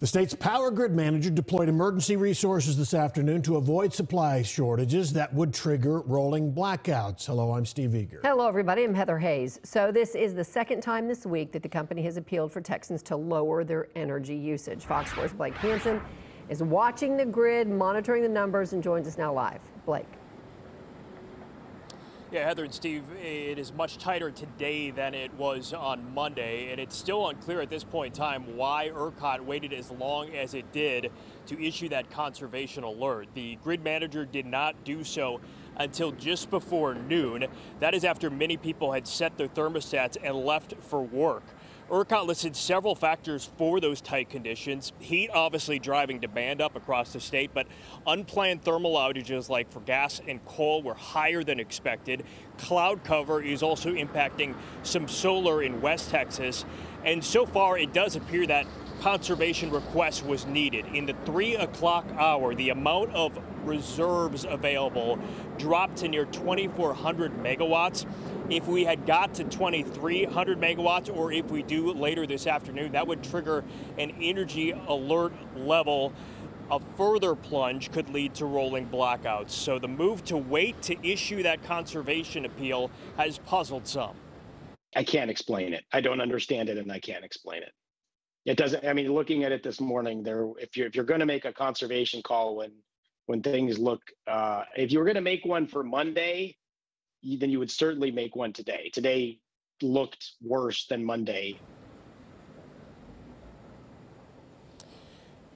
The state's power grid manager deployed emergency resources this afternoon to avoid supply shortages that would trigger rolling blackouts. Hello, I'm Steve Eagar. Hello, everybody. I'm Heather Hayes. So, this is the second time this week that the company has appealed for Texans to lower their energy usage. Fox 4's Blake Hanson is watching the grid, monitoring the numbers, and joins us now live. Blake. Yeah, Heather and Steve, it is much tighter today than it was on Monday, and it's still unclear at this point in time why ERCOT waited as long as it did to issue that conservation alert. The grid manager did not do so until just before noon. That is after many people had set their thermostats and left for work. ERCOT listed several factors for those tight conditions. Heat obviously driving demand up across the state, but unplanned thermal outages like for gas and coal were higher than expected. Cloud cover is also impacting some solar in West Texas. And so far, it does appear that conservation request was needed. In the 3 o'clock hour, the amount of reserves available dropped to near 2,400 megawatts. If we had got to 2,300 megawatts, or if we do later this afternoon, that would trigger an energy alert level. A further plunge could lead to rolling blackouts. So the move to wait to issue that conservation appeal has puzzled some. I can't explain it. I don't understand it, and I can't explain it. It doesn't. I mean, looking at it this morning, there. If you're if you're going to make a conservation call when when things look, uh, if you were going to make one for Monday, you, then you would certainly make one today. Today looked worse than Monday.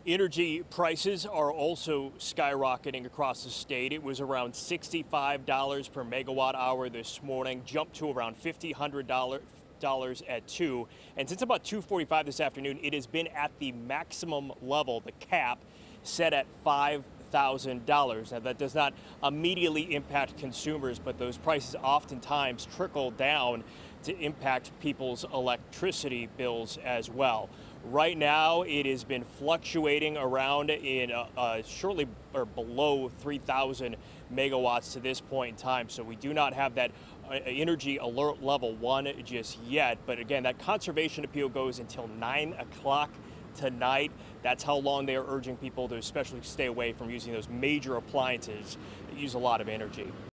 Energy prices are also skyrocketing across the state. It was around $65 per megawatt hour this morning, jumped to around $1,500 dollars at 2 and since about 2:45 this afternoon it has been at the maximum level the cap set at 5 thousand dollars. Now that does not immediately impact consumers, but those prices oftentimes trickle down to impact people's electricity bills as well. Right now, it has been fluctuating around in uh, uh, shortly or below 3,000 megawatts to this point in time. So we do not have that uh, energy alert level one just yet. But again, that conservation appeal goes until 9 o'clock tonight. That's how long they are urging people to especially stay away from using those major appliances that use a lot of energy.